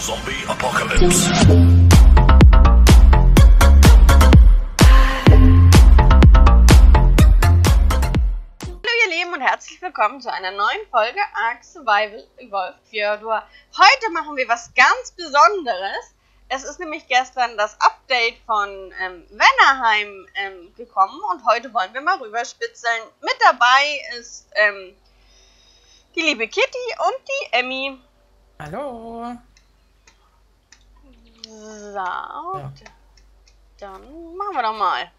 Zombie Apocalypse. Hallo ihr Lieben und herzlich willkommen zu einer neuen Folge Ark Survival Evolved Fjordur. Heute machen wir was ganz Besonderes. Es ist nämlich gestern das Update von ähm, Wennerheim ähm, gekommen und heute wollen wir mal rüberspitzeln. Mit dabei ist ähm, die liebe Kitty und die Emmy. Hallo. So, dann machen wir doch mal.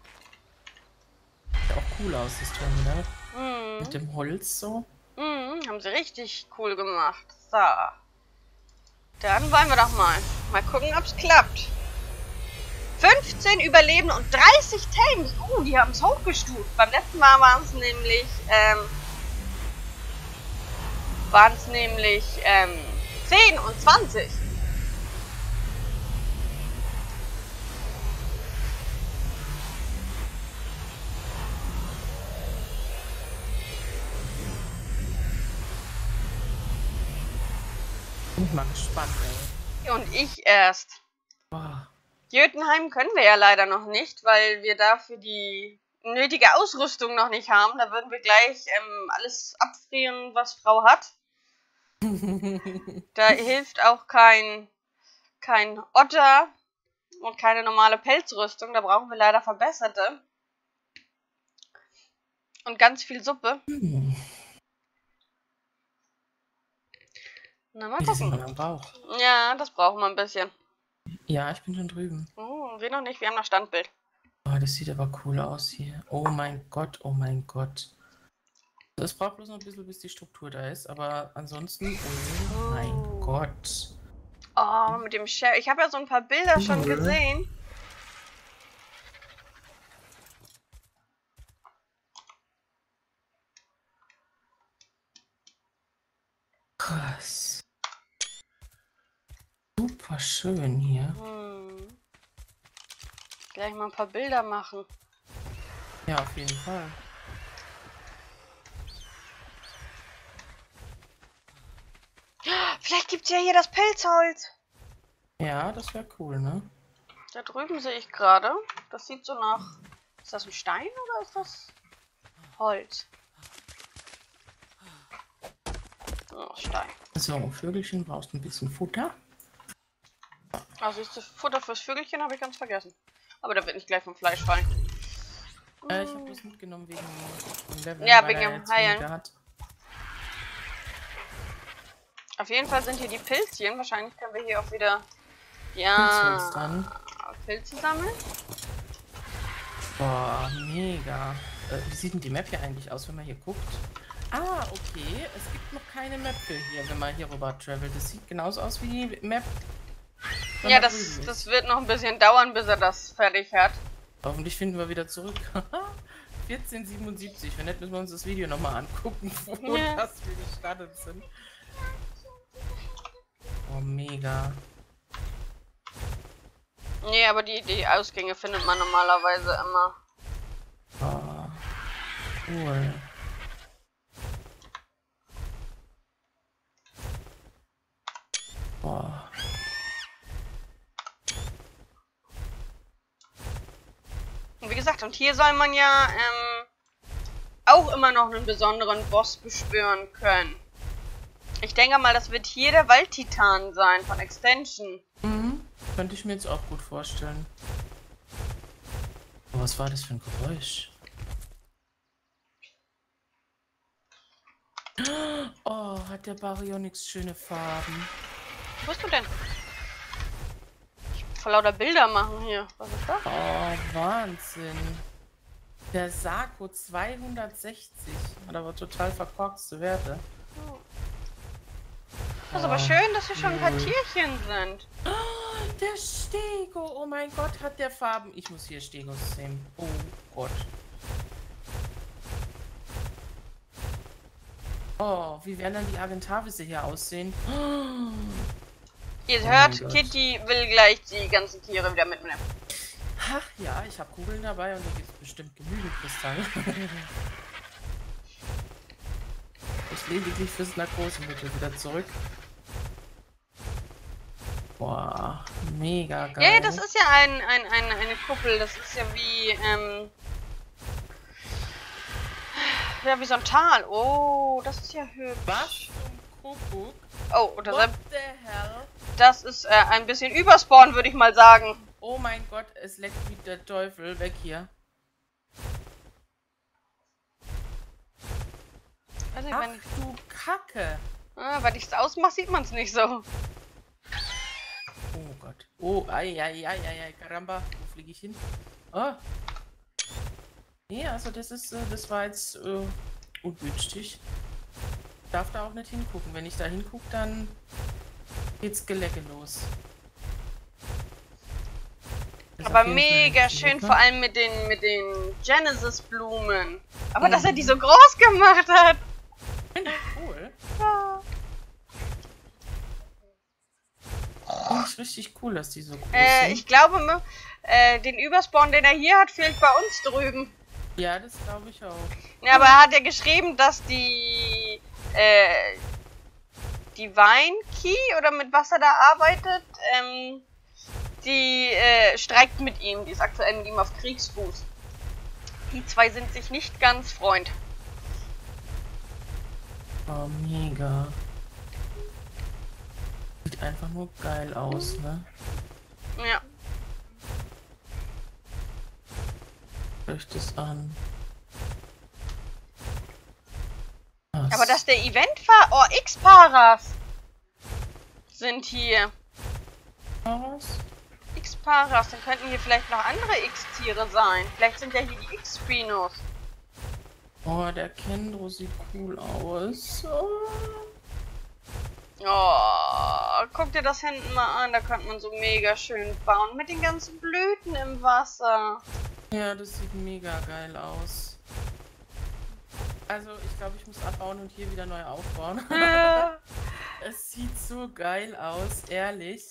Sieht auch cool aus, das Terminal. Hm. Mit dem Holz so. Mhm, haben sie richtig cool gemacht. So. Dann wollen wir doch mal. Mal gucken, ob es klappt. 15 Überleben und 30 Tanks. Oh, die haben es hochgestuft. Beim letzten Mal waren es nämlich, ähm, waren es nämlich, ähm, 10 und 20. ich mal gespannt, ey. Und ich erst. Boah. Jötunheim können wir ja leider noch nicht, weil wir dafür die nötige Ausrüstung noch nicht haben. Da würden wir gleich ähm, alles abfrieren, was Frau hat. Da hilft auch kein, kein Otter und keine normale Pelzrüstung. Da brauchen wir leider verbesserte. Und ganz viel Suppe. Hm. Na, mal gucken. am Bauch? Ja, das brauchen wir ein bisschen. Ja, ich bin schon drüben. Oh, wir noch nicht, wir haben noch Standbild. Oh, das sieht aber cool aus hier. Oh mein Gott, oh mein Gott. Es braucht bloß noch ein bisschen, bis die Struktur da ist, aber ansonsten, oh mein Oh. Gott. Oh, mit dem Chef. Ich habe ja so ein paar Bilder schon gesehen. Krass. Super schön hier. Hm. Gleich mal ein paar Bilder machen. Ja, auf jeden Fall. Vielleicht gibt's ja hier das Pelzholz. Ja, das wäre cool, ne? Da drüben sehe ich gerade. Das sieht so nach. Ist das ein Stein oder ist das Holz? Oh, Stein. So, Vögelchen brauchst ein bisschen Futter. Also ist das Futter fürs Vögelchen habe ich ganz vergessen. Aber da wird nicht gleich vom Fleisch fallen. Äh, ich habe das mitgenommen wegen dem Level. Ja, wegen dem Heilen. Auf jeden Fall sind hier die Pilzchen. Wahrscheinlich können wir hier auch wieder. Ja. Pilze sammeln. Boah, mega. Äh, wie sieht denn die Map hier eigentlich aus, wenn man hier guckt? Ah, okay. Es gibt noch keine Map für hier, wenn man hier rüber travelt. Das sieht genauso aus wie die Map. Ja, das, das wird noch ein bisschen dauern, bis er das fertig hat. Hoffentlich finden wir wieder zurück. 1477. Wenn nicht, müssen wir uns das Video nochmal angucken, wo Ja. das wir gestartet sind. Oh, mega. Nee, aber die, die Ausgänge findet man normalerweise immer. Oh, cool. Boah. Und wie gesagt, und hier soll man ja ähm, auch immer noch einen besonderen Boss beschwören können. Ich denke mal, das wird hier der Waldtitan sein von Extension. Mhm. Könnte ich mir jetzt auch gut vorstellen. Oh, was war das für ein Geräusch? Oh, hat der Baryonyx schöne Farben. Wo bist du denn? Vor lauter Bilder machen hier. Was ist das? Oh, Wahnsinn. Der Sarko 260. Hat aber total verkorkste Werte. Das ist aber Oh, schön, dass hier schon ein paar. Tierchen sind. Oh, der Stego. Oh mein Gott, hat der Farben. Ich muss hier Stegos sehen. Oh Gott. Oh, wie werden dann die Argentavisse hier aussehen? Oh, Ihr Oh hört. Kitty will gleich die ganzen Tiere wieder mitnehmen. Ach ja, ich habe Kugeln dabei und da gibt es bestimmt genügend Kristalle. ich lediglich fürs Narkosemittel wieder zurück. Boah, mega geil. Ja, ja, das ist ja ein, ein, ein, eine Kuppel. Das ist ja wie, ähm, ja, wie so ein Tal. Oh, das ist ja hübsch. Was zum Kuckuck? Oh, das, What the hell? Das ist äh, ein bisschen Überspawn, würde ich mal sagen. Oh mein Gott, es leckt wie der Teufel. Weg hier. Also, Ach wenn, du Kacke. ah, weil ich es ausmache, sieht man es nicht so. Oh Gott. Oh, ei, ei, ei, ei, ei, Karamba. Wo fliege ich hin? Oh. Nee, also das ist, äh, das war jetzt äh, ungünstig. Ich darf da auch nicht hingucken. Wenn ich da hingucke, dann geht's Gelecke los. Ist Aber mega schön, vor allem mit den, mit den Genesis-Blumen. Aber dass er Mhm. die so groß gemacht hat. Finde ich cool. Ja. Finde ich richtig cool, dass die so groß Äh, sind. ich glaube, äh, den Überspawn, den er hier hat, fehlt bei uns drüben. Ja, das glaube ich auch. Ja, aber er hat ja geschrieben, dass die, äh, die Weinki oder mit was er da arbeitet, ähm, die äh, streikt mit ihm. Die ist aktuell mit ihm auf Kriegsfuß. Die zwei sind sich nicht ganz Freund. Oh, mega. Sieht einfach nur geil aus, ne? Ja. Euch das an. Aber dass der Eventfahrer, oh, X-Paras sind hier. Was? X-Paras, dann könnten hier vielleicht noch andere X-Tiere sein. Vielleicht sind ja hier die X-Spinos. Oh, der Kendro sieht cool aus. Oh. Oh, guck dir das hinten mal an, da könnte man so mega schön bauen. Mit den ganzen Blüten im Wasser. Ja, das sieht mega geil aus. Also, ich glaube, ich muss abbauen und hier wieder neu aufbauen. es sieht so geil aus, ehrlich.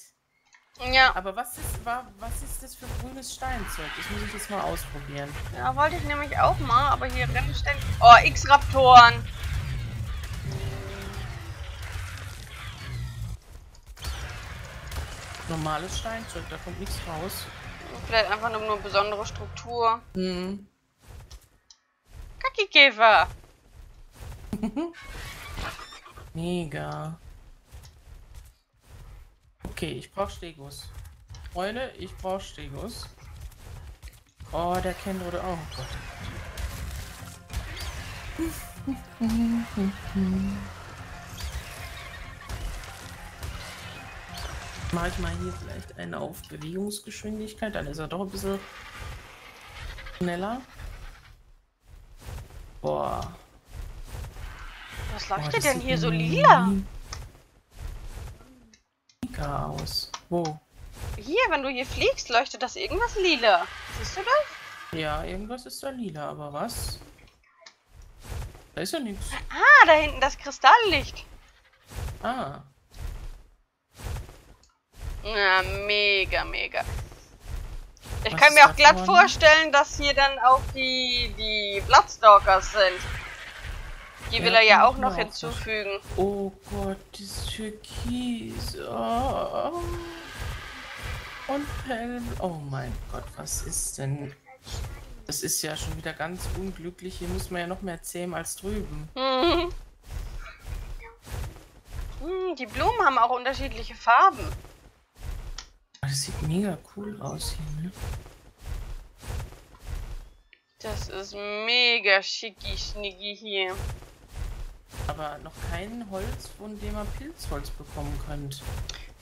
ja, Aber was ist, wa- was ist das für grünes Steinzeug? Das muss ich jetzt mal ausprobieren. ja, wollte ich nämlich auch mal, aber hier rennen ständig. Oh, X-Raptoren. Normales Steinzeug, da kommt nichts raus. Vielleicht einfach nur eine besondere Struktur. Hm. Kackikäfer. Mega. Okay, ich brauche Stegos. Freunde, ich brauche Stegos. Oh, der kennt oder oh Gott. Mache ich mal hier vielleicht einen auf Bewegungsgeschwindigkeit, dann ist er doch ein bisschen schneller. Boah. Was Boah, leuchtet das denn hier so lila? Mega aus. Wo? Hier, wenn du hier fliegst, leuchtet das irgendwas lila. Siehst du das? Ja, irgendwas ist da lila, aber was? Da ist ja nichts. Ah, da hinten das Kristalllicht. Ah, Na, mega, mega. Ich Was kann mir auch glatt vorstellen, dass hier dann auch die, die Bloodstalkers sind. Die will er ja auch noch auch hinzufügen. oh Gott, dieses Türkis. Oh. Und hell. Oh mein Gott, was ist denn? Das ist ja schon wieder ganz unglücklich. Hier muss man ja noch mehr zähmen als drüben. Mhm. Hm, die Blumen haben auch unterschiedliche Farben. Das sieht mega cool aus hier, ne? Das ist mega schicki schnicki hier. Aber noch kein Holz, von dem man Pilzholz bekommen könnte.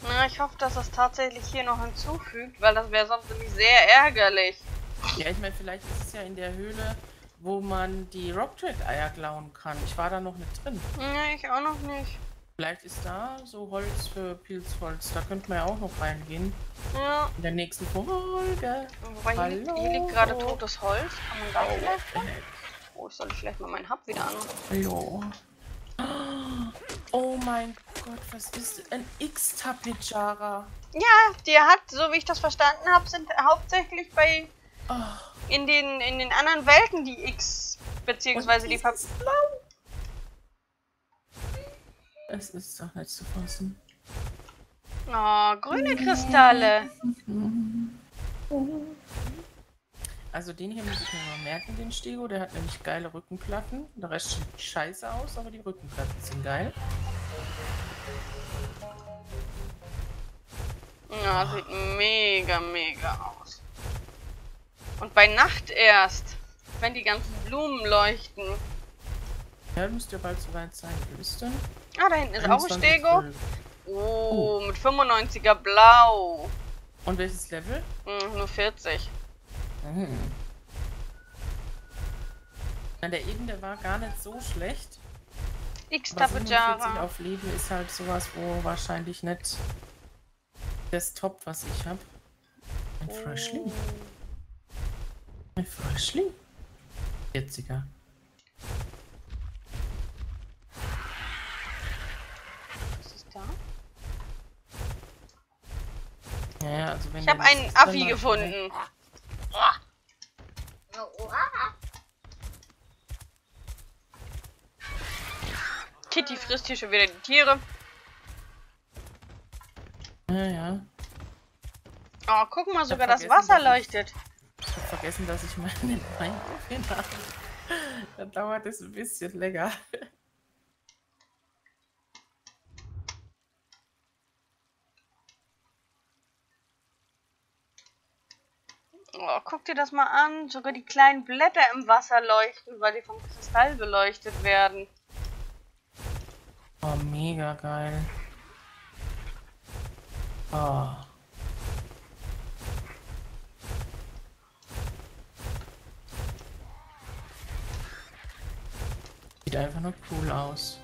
Na, ich hoffe, dass das tatsächlich hier noch hinzufügt, weil das wäre sonst nämlich sehr ärgerlich. Ja, ich meine, vielleicht ist es ja in der Höhle, wo man die Rocktrack-Eier klauen kann. Ich war da noch nicht drin. Nee, ich auch noch nicht. Vielleicht ist da so Holz für Pilzholz. Da könnte man ja auch noch reingehen. Ja, In der nächsten Folge. wobei hier, liegt- hier liegt gerade totes Holz. Kann man da vielleicht... Oh, ich sollte vielleicht mal meinen Hub wieder an. Hallo. Oh mein Gott, was ist ein X-Tapijara? Ja, die hat, so wie ich das verstanden habe, sind hauptsächlich bei Oh, in den in den anderen Welten die X beziehungsweise die dieses Blau. Es ist doch nicht zu fassen. Oh, grüne Kristalle. Also den hier muss ich mir mal merken, den Stego. Der hat nämlich geile Rückenplatten. Der Rest sieht scheiße aus, aber die Rückenplatten sind geil. Ja, sieht mega, mega aus. Und bei Nacht erst, wenn die ganzen Blumen leuchten. Ja, müsste ja bald soweit sein. Wo ist denn? Ah, da hinten ist auch ein Stego. 21,12. Oh, mit 95er Blau. Und welches Level? Hm, nur 40. Mhm. Na, der eben, der war gar nicht so schlecht. X Aber 47 Tapejara. auf Leben ist halt sowas, wo wahrscheinlich nicht das Top, was ich habe. Ein Freshling. Ein Freshling. 40er. Was ist da? Ja, also wenn Ich habe einen Affi gefunden. Kitty frisst hier schon wieder die Tiere. Ja, ja. Oh, guck mal, sogar das Wasser leuchtet. Ich habe vergessen, dass ich meinen Wein habe. Da dauert es ein bisschen länger. Oh, guck dir das mal an. Sogar die kleinen Blätter im Wasser leuchten, weil die vom Kristall beleuchtet werden. Oh, mega geil. Oh. Sieht einfach nur cool aus.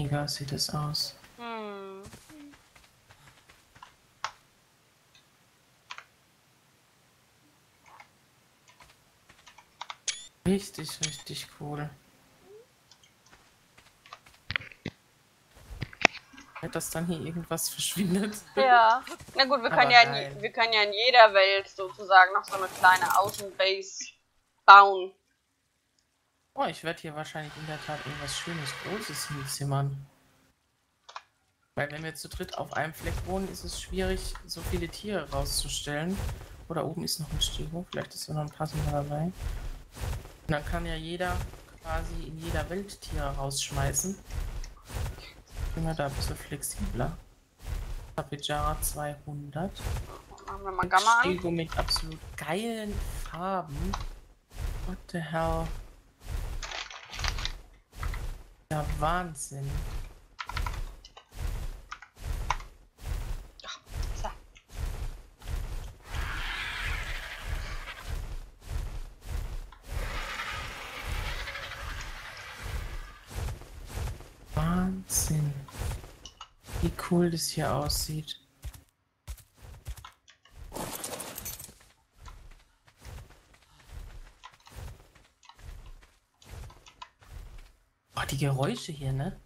Mega sieht es aus. Hm. Richtig, richtig cool. Dass dann hier irgendwas verschwindet. Ja. Na gut, wir Aber können, ja in, wir können ja in jeder Welt sozusagen noch so eine kleine Außenbase bauen. Oh, ich werde hier wahrscheinlich in der Tat irgendwas Schönes, Großes hinzimmern. Weil wenn wir zu dritt auf einem Fleck wohnen, ist es schwierig, so viele Tiere rauszustellen. Oder oben ist noch ein Stego, vielleicht ist da noch ein passender dabei. Und dann kann ja jeder quasi in jeder Welt Tiere rausschmeißen. Sind wir da ein bisschen flexibler. Tapejara 200. Machen wir mal Gamma an. Mit absolut geilen Farben. What the hell? Ja, Wahnsinn. So. Wahnsinn. Wie cool das hier aussieht. Die Geräusche hier, ne?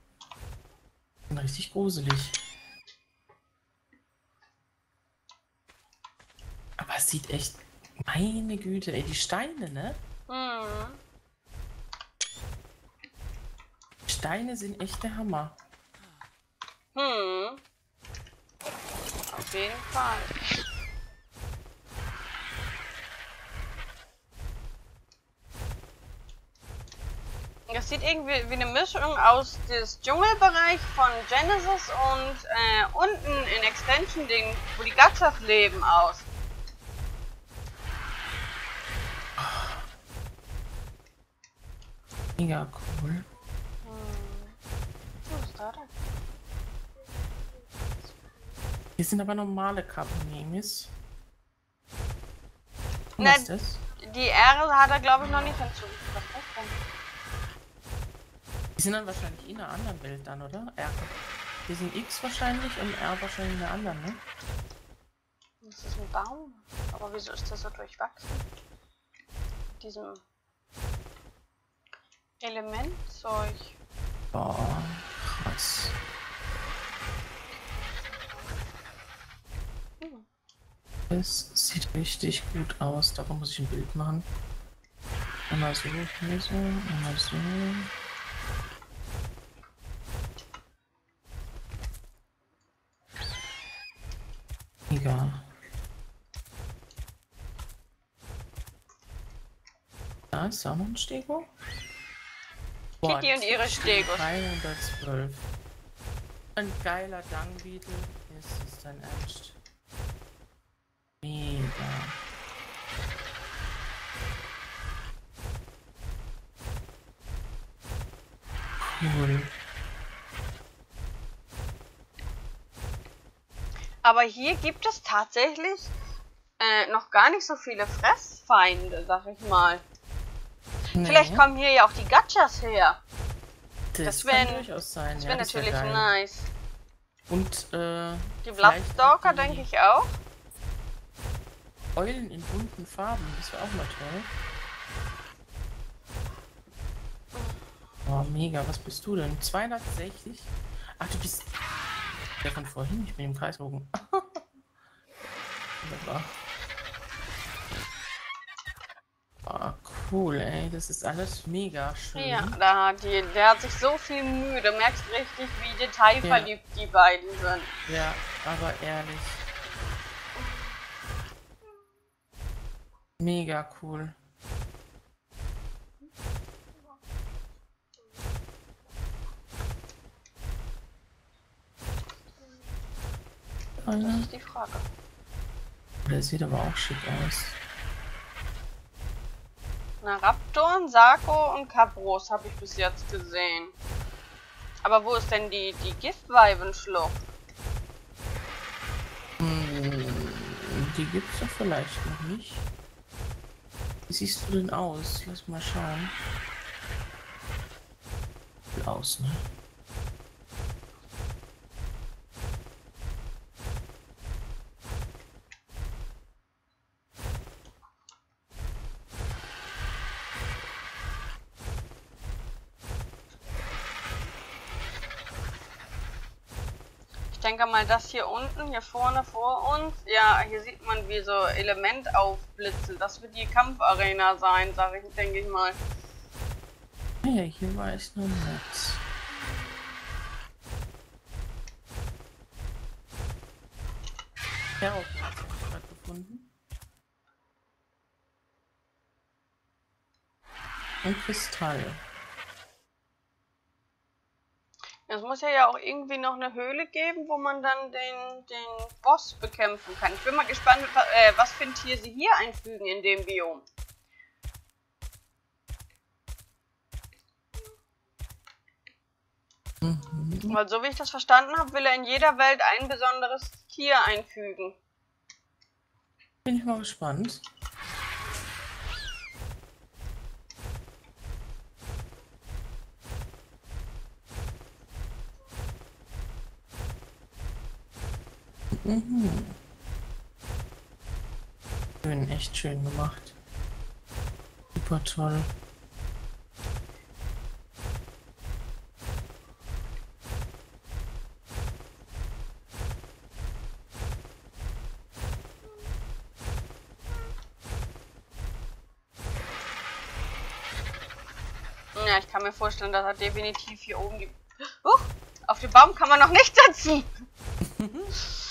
Sind richtig gruselig. Aber es sieht echt. Meine Güte, ey, die Steine, ne? Hm. Steine sind echt der Hammer. Hm. Auf jeden Fall. Das sieht irgendwie wie eine Mischung aus des Dschungelbereich von Genesis und äh, unten in Extension, den, wo die Gachas leben, aus. Mega cool. Hm. Was ist da denn? Hier sind aber normale Carbonemis. Was ist das? Die R hat er, glaube ich, noch nicht hinzugefügt. Was ist das denn? Die sind dann wahrscheinlich in einer anderen Welt dann, oder? R. Die sind X wahrscheinlich und R wahrscheinlich in einer anderen, ne? Das ist ein Baum. Aber wieso ist der so durchwachsen? Mit diesem Elementzeug. Boah, krass. Hm. Es sieht richtig gut aus. Davon muss ich ein Bild machen. Einmal so, hier so, einmal so. Mega. Da ist auch noch ein Stego. Boah, Kitty und ihre Stegos. 312. Ein geiler Dangbeetle. Ist es dein Ernst? Mega. Cool. Aber hier gibt es tatsächlich äh, noch gar nicht so viele Fressfeinde, sag ich mal. Vielleicht Nee, kommen hier ja auch die Gachas her. das, das wär- durchaus sein. Das ja, wäre wär natürlich geil. nice. Und äh, Die vielleicht Bloodstalker denke ich auch. Eulen in bunten Farben, das wäre auch mal toll. Oh, mega, was bist du denn? 260? Ach, du bist der von vorhin, ich bin im Kreisbogen. Wunderbar. Ah, cool, ey, das ist alles mega schön. Ja, da hat die, der hat sich so viel Mühe. Du merkst richtig, wie detailverliebt die beiden sind. Ja, aber ehrlich. Mega cool. Das Einer. ist die Frage. Der sieht aber auch schick aus. Na, Raptoren, Sako und Cabros habe ich bis jetzt gesehen. Aber wo ist denn die, die Giftweibenschlucht? Hm, die gibt's doch vielleicht noch nicht. Wie siehst du denn aus? Lass mal schauen. Aus, ne? Denke mal, das hier unten, hier vorne vor uns, ja, hier sieht man wie so Element aufblitzen. Das wird die Kampfarena sein, sage ich, denke ich mal. Ja, hier war ich noch nicht. Ja, auch gerade gefunden. Ein Kristall. Es muss ja, ja auch irgendwie noch eine Höhle geben, wo man dann den, den Boss bekämpfen kann. Ich bin mal gespannt, wa- äh, was für ein Tier sie hier einfügen in dem Biom. Mhm. Weil so wie ich das verstanden habe, will er in jeder Welt ein besonderes Tier einfügen. Bin ich mal gespannt. Mhm. Schön, echt schön gemacht. Super toll. Ja, ich kann mir vorstellen, dass er definitiv hier oben die... Huch, auf den Baum kann man noch nicht setzen.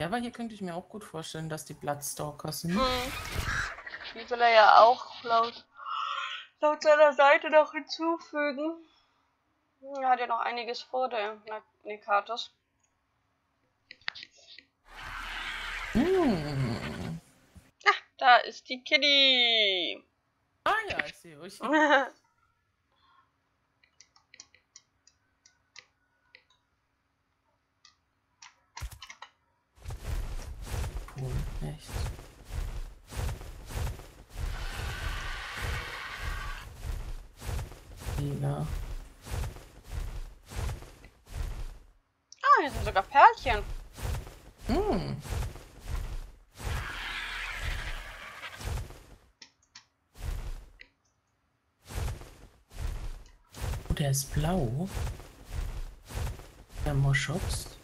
Ja, aber hier könnte ich mir auch gut vorstellen, dass die Bloodstalker sind. Hm. Die will er ja auch laut, laut seiner Seite noch hinzufügen. Er hat ja noch einiges vor, der Nekatus. Hm. Da ist die Kitty. Ah ja, ich sehe euch. Cool, echt. Mega. sind sogar Perlchen. Hm. Oh, der ist blau. Der Moschops.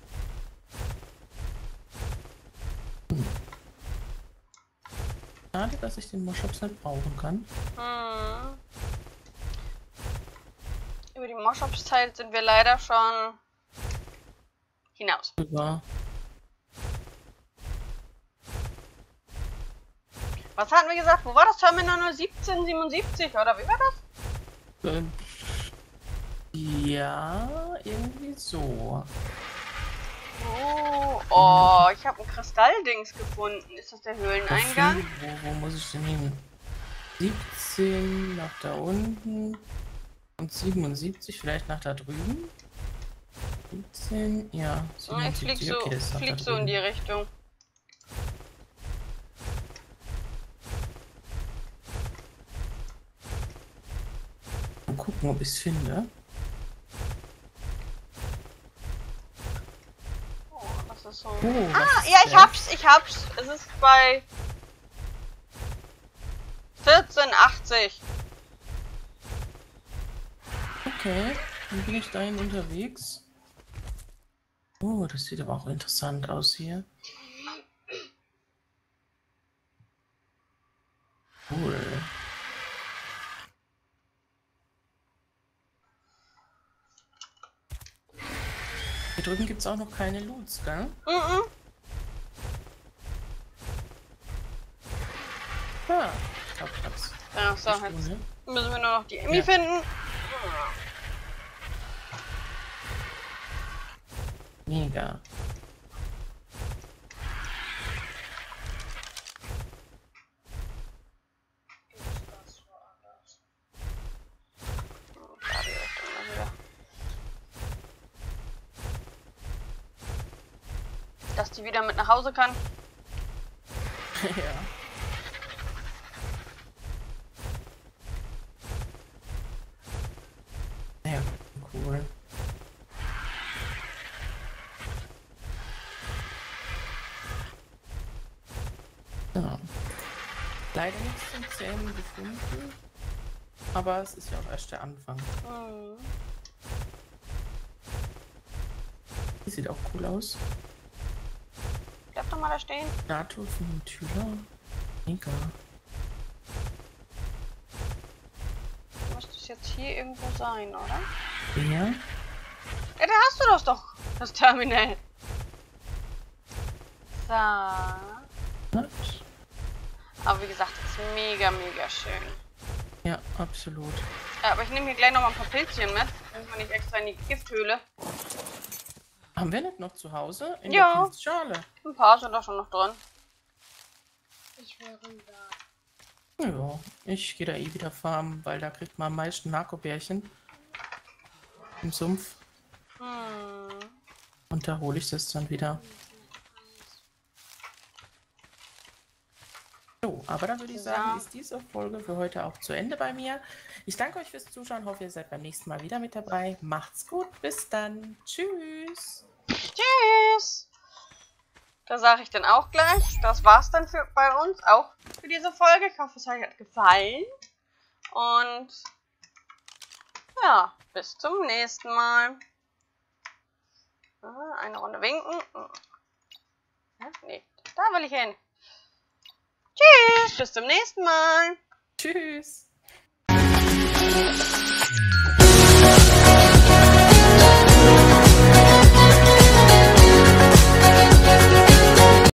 Schade, dass ich den Moschops nicht brauchen kann. Hm. Über die Moschops-Zeit sind wir leider schon hinaus. Über. Was hatten wir gesagt? Wo war das Terminal 1777 oder wie war das? Ähm, Ja, irgendwie so. Oh, oh ich habe ein Kristalldings gefunden. Ist das der Höhleneingang? Wofür? Wo, wo muss ich denn hin? 17 nach da unten. Und 77 vielleicht nach da drüben. 17, ja. Ja, ich flieg 77, so, okay, flieg so in die Richtung. Mal gucken, ob ich es finde. Oh, das ist so. Oh, Ah, ja, ich hab's, ich hab's. Es ist bei 1480. Okay, dann bin ich dahin unterwegs. Oh, das sieht aber auch interessant aus hier. Cool. Hier drüben gibt es auch noch keine Loots, gell? Mhm. Ja, Hauptplatz. Ja, so, jetzt ohne. müssen wir nur noch die Emmy Ja. finden. Mega. Dass die wieder mit nach Hause kann. ja. Ja, cool. Ja. Leider nichts zum Zähmen gefunden. Aber es ist ja auch erst der Anfang. Mhm. Die sieht auch cool aus. Mal da stehen. Statue von Tüler. Mega. Müsste es jetzt hier irgendwo sein, oder? Ja. Ja, da hast du das doch, das Terminal. So. Was? Aber wie gesagt, das ist mega, mega schön. Ja, absolut. Ja, aber ich nehme hier gleich noch mal ein paar Pilzchen mit. Müssen wir nicht extra in die Gifthöhle. Haben wir nicht noch zu Hause? In Ja. der Pilzschale. Ein paar sind da schon noch drin. Ich wäre da. Ja, ich gehe da eh wieder farmen, weil da kriegt man am meisten Narkobärchen. Im Sumpf. Hm. Und da hole ich das dann wieder. So, aber dann würde ich sagen, Ja. ist diese Folge für heute auch zu Ende bei mir. Ich danke euch fürs Zuschauen, hoffe ihr seid beim nächsten Mal wieder mit dabei. Macht's gut, bis dann. Tschüss. Tschüss. Da sage ich dann auch gleich. Das war's dann für, bei uns auch für diese Folge. Ich hoffe, es euch hat gefallen. Und ja, bis zum nächsten Mal. Ah, Eine Runde winken. Hä? Nee, da will ich hin. Tschüss, bis zum nächsten Mal. Tschüss.